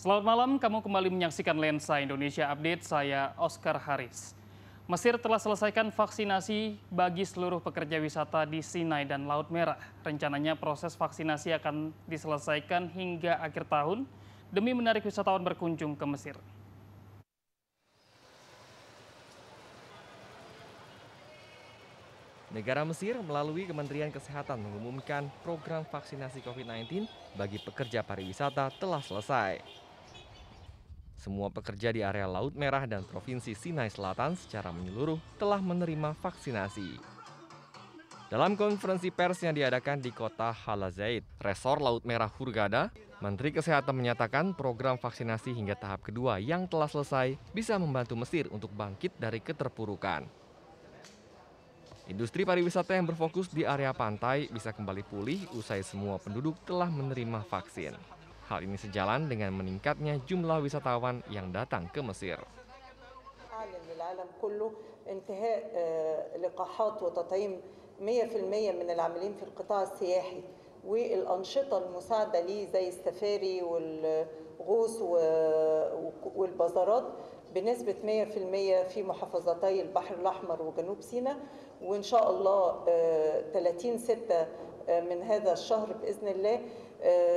Selamat malam, kamu kembali menyaksikan Lensa Indonesia Update, saya Oscar Haris. Mesir telah selesaikan vaksinasi bagi seluruh pekerja wisata di Sinai dan Laut Merah. Rencananya proses vaksinasi akan diselesaikan hingga akhir tahun demi menarik wisatawan berkunjung ke Mesir. Negara Mesir melalui Kementerian Kesehatan mengumumkan program vaksinasi COVID-19 bagi pekerja pariwisata telah selesai. Semua pekerja di area Laut Merah dan Provinsi Sinai Selatan secara menyeluruh telah menerima vaksinasi. Dalam konferensi pers yang diadakan di kota Halazait, Resor Laut Merah Hurghada, Menteri Kesehatan menyatakan program vaksinasi hingga tahap kedua yang telah selesai bisa membantu Mesir untuk bangkit dari keterpurukan. Industri pariwisata yang berfokus di area pantai bisa kembali pulih usai semua penduduk telah menerima vaksin. Hal ini sejalan dengan meningkatnya jumlah wisatawan yang datang ke Mesir. والأنشطة المساعدة ليه زي السفاري والغوص والبازارات بنسبة 100% في محافظتي البحر الأحمر وجنوب سيناء وإن شاء الله 30 6 من هذا الشهر بإذن الله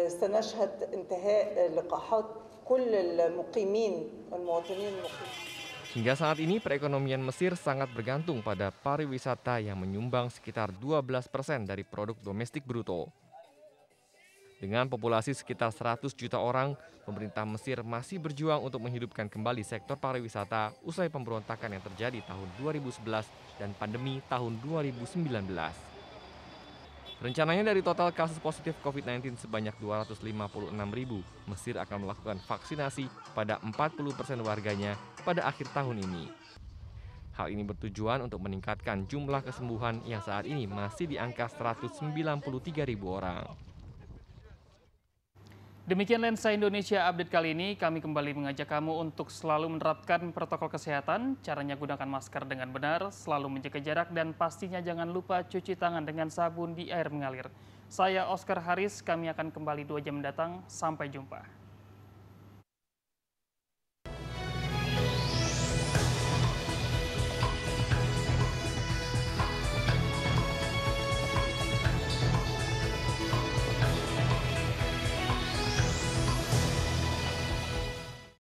سنشهد انتهاء لقاحات كل المقيمين المواطنين المقيمين Hingga saat ini perekonomian Mesir sangat bergantung pada pariwisata yang menyumbang sekitar 12 persen dari produk domestik bruto. Dengan populasi sekitar 100 juta orang, pemerintah Mesir masih berjuang untuk menghidupkan kembali sektor pariwisata usai pemberontakan yang terjadi tahun 2011 dan pandemi tahun 2019. Rencananya dari total kasus positif COVID-19 sebanyak 256 ribu, Mesir akan melakukan vaksinasi pada 40 persen warganya pada akhir tahun ini. Hal ini bertujuan untuk meningkatkan jumlah kesembuhan yang saat ini masih di angka 193 ribu orang. Demikian Lensa Indonesia update kali ini. Kami kembali mengajak kamu untuk selalu menerapkan protokol kesehatan. Caranya gunakan masker dengan benar, selalu menjaga jarak, dan pastinya jangan lupa cuci tangan dengan sabun di air mengalir. Saya Oscar Haris, kami akan kembali dua jam mendatang. Sampai jumpa.